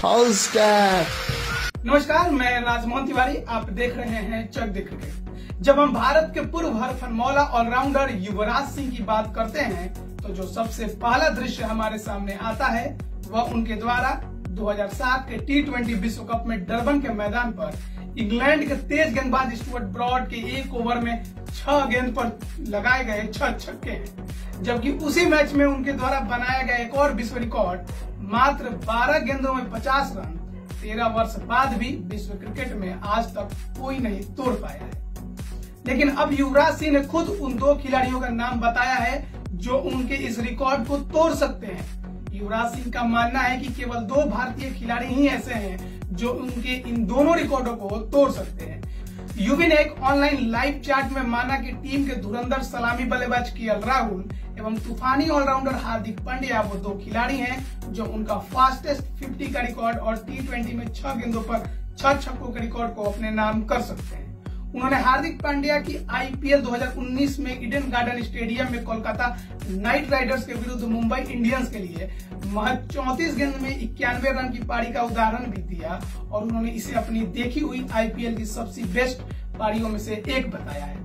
Star. नमस्कार, मैं राजमोहन तिवारी, आप देख रहे हैं चक दे क्रिकेट जब हम भारत के पूर्व हरफनमौला ऑलराउंडर युवराज सिंह की बात करते हैं तो जो सबसे पहला दृश्य हमारे सामने आता है, वह उनके द्वारा 2007 के टी विश्व कप में डरबन के मैदान पर इंग्लैंड के तेज गेंदबाज स्टुअर्ट ब्रॉड के एक ओवर में छह गेंद पर लगाए गए छह छक्के हैं जबकि उसी मैच में उनके द्वारा बनाया गया एक और विश्व रिकॉर्ड, मात्र 12 गेंदों में 50 रन, तेरह वर्ष बाद भी विश्व क्रिकेट में आज तक कोई नहीं तोड़ पाया है। लेकिन अब युवराज सिंह ने खुद उन दो खिलाड़ियों का नाम बताया है, जो उनके इस रिकॉर्ड को तोड़ सकते हैं। युवराज सिंह का मानना है कि केवल दो भारतीय खिलाड़ी ही ऐसे हैं, जो उनके इन दोनों रिकॉर्डों को तोड़ सकते हैं। युवी ने एक ऑनलाइन लाइव चैट में माना कि टीम के धुरंधर सलामी बल्लेबाज के राहुल एवं तूफानी ऑलराउंडर हार्दिक पांड्या वो दो खिलाड़ी हैं जो उनका फास्टेस्ट 50 का रिकॉर्ड और टी में छह गेंदों पर छह छक्कों के रिकॉर्ड को अपने नाम कर सकते हैं। उन्होंने हार्दिक पांड्या की आईपीएल 2019 में इडन गार्डन स्टेडियम में कोलकाता नाइट राइडर्स के विरुद्ध मुंबई इंडियंस के लिए महज चौतीस गेंद में इक्यानवे रन की पारी का उदाहरण भी दिया और उन्होंने इसे अपनी देखी हुई आईपीएल की सबसे बेस्ट पारियों में से एक बताया है।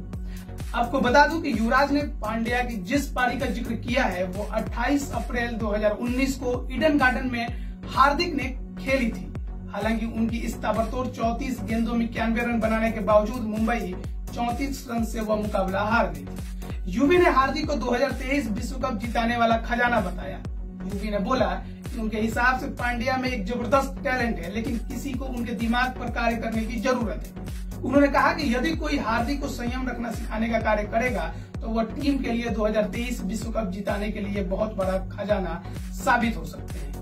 आपको बता दूँ कि युवराज ने पांड्या की जिस पारी का ज़िक्र किया है, वो 28 अप्रैल 2019 को ईडन गार्डन में हार्दिक ने खेली थी। हालाँकि उनकी इस ताबड़तोड़ 34 गेंदों में इक्यानवे रन बनाने के बावजूद मुंबई 34 रन से वह मुकाबला हार गई। यूवी ने हार्दिक को 2023 विश्व कप जिताने वाला खजाना बताया। यूवी ने बोला कि उनके हिसाब से पांड्या में एक ज़बरदस्त टैलेंट है, लेकिन किसी को उनके दिमाग पर कार्य करने की ज़रूरत है। उन्होंने कहा कि यदि कोई हार्दिक को संयम रखना सिखाने का कार्य करेगा तो वह टीम के लिए 2023 विश्व कप जिताने के लिए बहुत बड़ा खजाना साबित हो सकते हैं।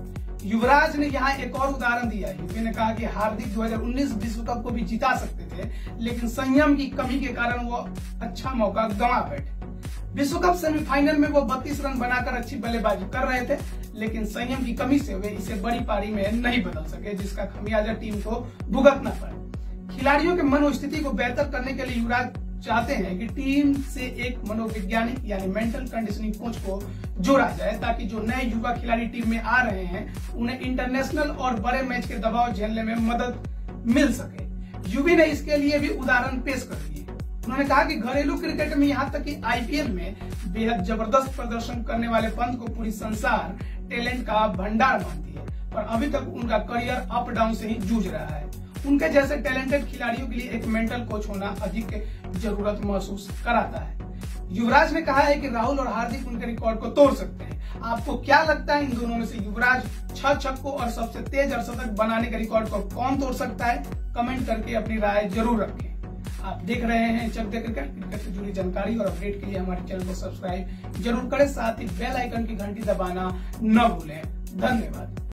युवराज ने यहाँ एक और उदाहरण दिया। यूपी ने कहा कि हार्दिक 2019 विश्व कप को भी जिता सकते थे, लेकिन संयम की कमी के कारण वो अच्छा मौका गंवा बैठे। विश्व कप सेमीफाइनल में वो 32 रन बनाकर अच्छी बल्लेबाजी कर रहे थे, लेकिन संयम की कमी से वे इसे बड़ी पारी में नहीं बदल सके, जिसका खमियाजा टीम को भुगतना पड़ा। खिलाड़ियों के मनोस्थिति को बेहतर करने के लिए युवराज चाहते हैं कि टीम से एक मनोवैज्ञानिक, यानी मेंटल कंडीशनिंग कोच को जोड़ा जाए, ताकि जो नए युवा खिलाड़ी टीम में आ रहे हैं, उन्हें इंटरनेशनल और बड़े मैच के दबाव झेलने में मदद मिल सके। यूवी ने इसके लिए भी उदाहरण पेश कर दिए। उन्होंने कहा कि घरेलू क्रिकेट में यहाँ तक कि आईपीएल में बेहद ज़बरदस्त प्रदर्शन करने वाले पंत को पूरी संसार टैलेंट का भंडार मानती है, पर अभी तक उनका करियर अप डाउन से ही जूझ रहा है। उनके जैसे टैलेंटेड खिलाड़ियों के लिए एक मेंटल कोच होना अधिक ज़रूरत महसूस कराता है। युवराज ने कहा है कि राहुल और हार्दिक उनके रिकॉर्ड को तोड़ सकते हैं। आपको क्या लगता है इन दोनों में से युवराज छह छक्कों और सबसे तेज अर्शतक बनाने के रिकॉर्ड को कौन तोड़ सकता है? कमेंट करके अपनी राय ज़रूर रखें। आप देख रहे हैं दे क्रिकेट। क्रिकेट से जुड़ी जानकारी और अपडेट के लिए हमारे चैनल को सब्सक्राइब ज़रूर करें। साथ ही बेल आइकन की घंटी दबाना न भूलें। धन्यवाद।